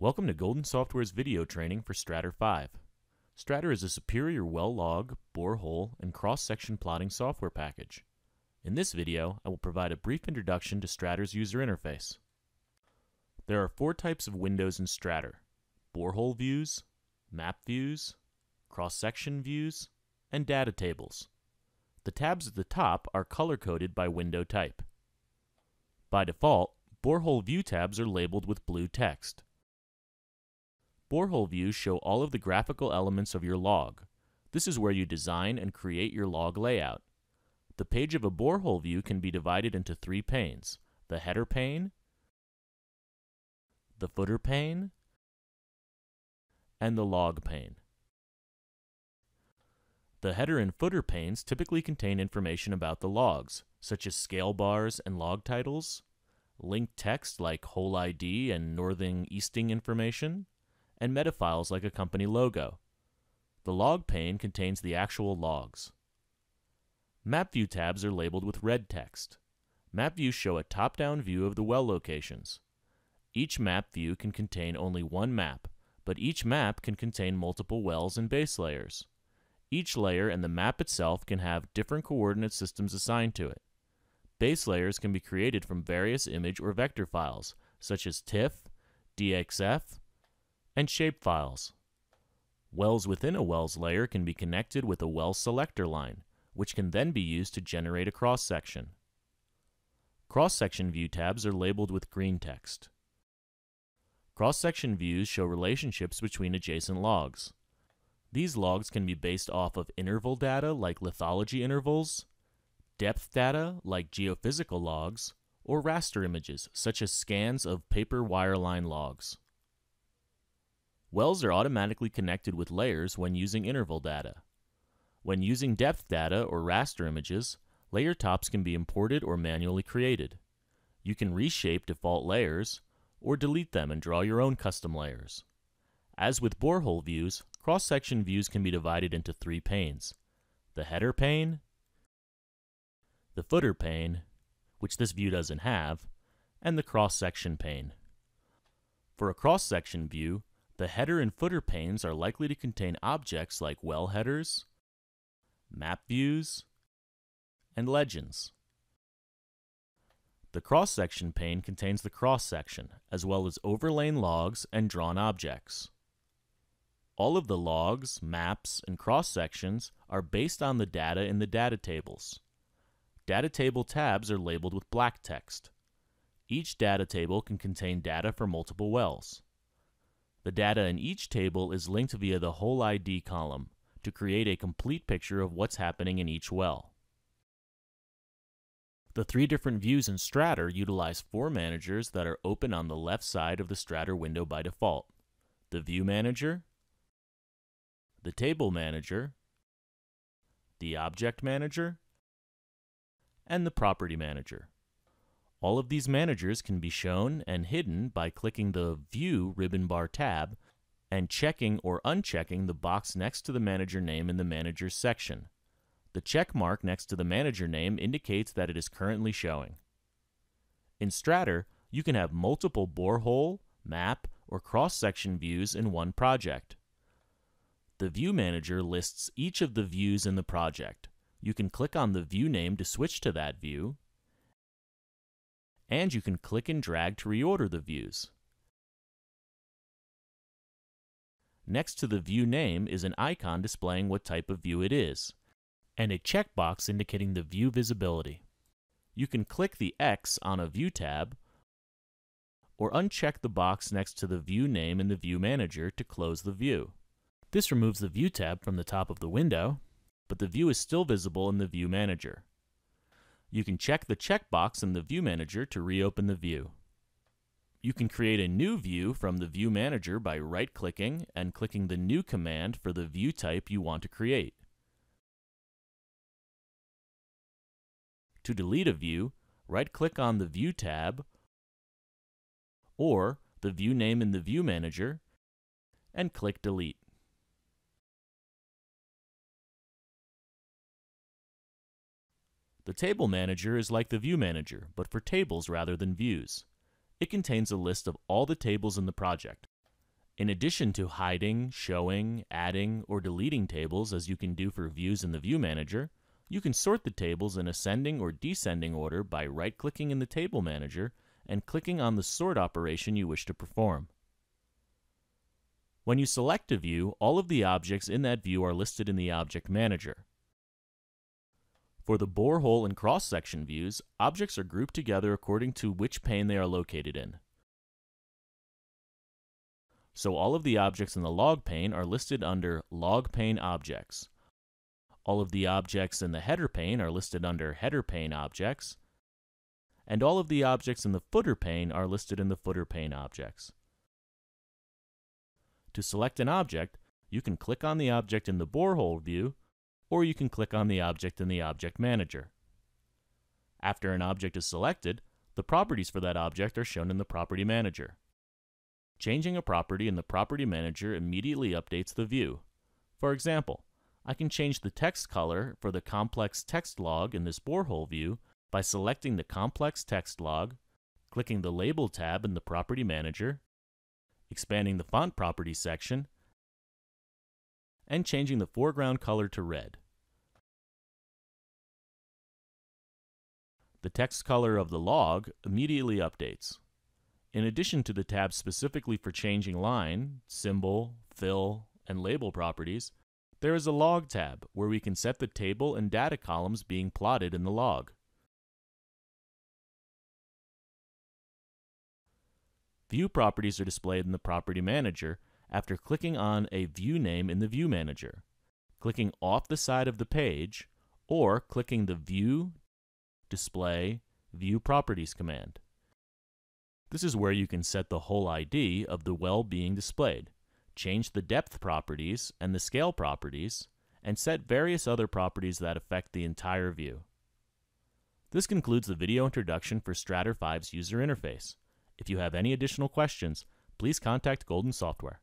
Welcome to Golden Software's video training for Strater 5. Strater is a superior well log, borehole, and cross-section plotting software package. In this video, I will provide a brief introduction to Strater's user interface. There are four types of windows in Strater. Borehole views, map views, cross-section views, and data tables. The tabs at the top are color-coded by window type. By default, borehole view tabs are labeled with blue text. Borehole views show all of the graphical elements of your log. This is where you design and create your log layout. The page of a borehole view can be divided into three panes, the header pane, the footer pane, and the log pane. The header and footer panes typically contain information about the logs, such as scale bars and log titles, linked text like hole ID and northing easting information, and meta files like a company logo. The log pane contains the actual logs. Map view tabs are labeled with red text. Map views show a top-down view of the well locations. Each map view can contain only one map, but each map can contain multiple wells and base layers. Each layer and the map itself can have different coordinate systems assigned to it. Base layers can be created from various image or vector files, such as TIFF, DXF, and shapefiles. Wells within a wells layer can be connected with a well selector line, which can then be used to generate a cross-section. Cross-section view tabs are labeled with green text. Cross-section views show relationships between adjacent logs. These logs can be based off of interval data like lithology intervals, depth data like geophysical logs, or raster images such as scans of paper wireline logs. Wells are automatically connected with layers when using interval data. When using depth data or raster images, layer tops can be imported or manually created. You can reshape default layers or delete them and draw your own custom layers. As with borehole views, cross-section views can be divided into three panes. The header pane, the footer pane, which this view doesn't have, and the cross-section pane. For a cross-section view, the header and footer panes are likely to contain objects like well headers, map views, and legends. The cross-section pane contains the cross-section, as well as overlain logs and drawn objects. All of the logs, maps, and cross-sections are based on the data in the data tables. Data table tabs are labeled with black text. Each data table can contain data for multiple wells. The data in each table is linked via the hole ID column to create a complete picture of what's happening in each well. The three different views in Strater utilize four managers that are open on the left side of the Strater window by default. The View Manager, the Table Manager, the Object Manager, and the Property Manager. All of these managers can be shown and hidden by clicking the View ribbon bar tab and checking or unchecking the box next to the manager name in the Managers section. The check mark next to the manager name indicates that it is currently showing. In Strater, you can have multiple borehole, map, or cross-section views in one project. The View Manager lists each of the views in the project. You can click on the view name to switch to that view, and you can click and drag to reorder the views. Next to the view name is an icon displaying what type of view it is and a checkbox indicating the view visibility. You can click the X on a View tab or uncheck the box next to the view name in the View Manager to close the view. This removes the View tab from the top of the window, but the view is still visible in the View Manager. You can check the checkbox in the View Manager to reopen the view. You can create a new view from the View Manager by right-clicking and clicking the New command for the view type you want to create. To delete a view, right-click on the View tab or the view name in the View Manager and click Delete. The Table Manager is like the View Manager, but for tables rather than views. It contains a list of all the tables in the project. In addition to hiding, showing, adding, or deleting tables as you can do for views in the View Manager, you can sort the tables in ascending or descending order by right-clicking in the Table Manager and clicking on the sort operation you wish to perform. When you select a view, all of the objects in that view are listed in the Object Manager. For the borehole and cross-section views, objects are grouped together according to which pane they are located in. So all of the objects in the log pane are listed under Log Pane Objects. All of the objects in the header pane are listed under Header Pane Objects, and all of the objects in the footer pane are listed in the footer pane objects. To select an object, you can click on the object in the borehole view, or you can click on the object in the Object Manager. After an object is selected, the properties for that object are shown in the Property Manager. Changing a property in the Property Manager immediately updates the view. For example, I can change the text color for the complex text log in this borehole view by selecting the complex text log, clicking the Label tab in the Property Manager, expanding the Font Properties section, and changing the foreground color to red. The text color of the log immediately updates. In addition to the tabs specifically for changing line, symbol, fill, and label properties, there is a Log tab where we can set the table and data columns being plotted in the log. View properties are displayed in the Property Manager after clicking on a view name in the View Manager, clicking off the side of the page, or clicking the View, Display, View Properties command. This is where you can set the hole ID of the well being displayed change the depth properties and the scale properties, and set various other properties that affect the entire view. This concludes the video introduction for Strater 5's user interface. If you have any additional questions, please contact Golden Software.